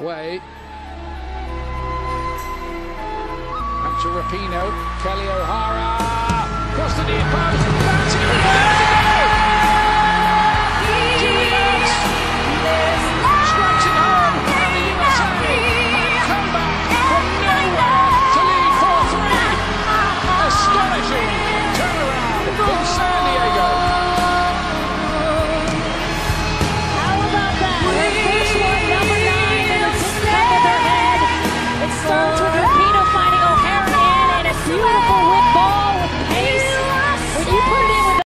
way. Back to Rapino, Kelly O'Hara, across the near post,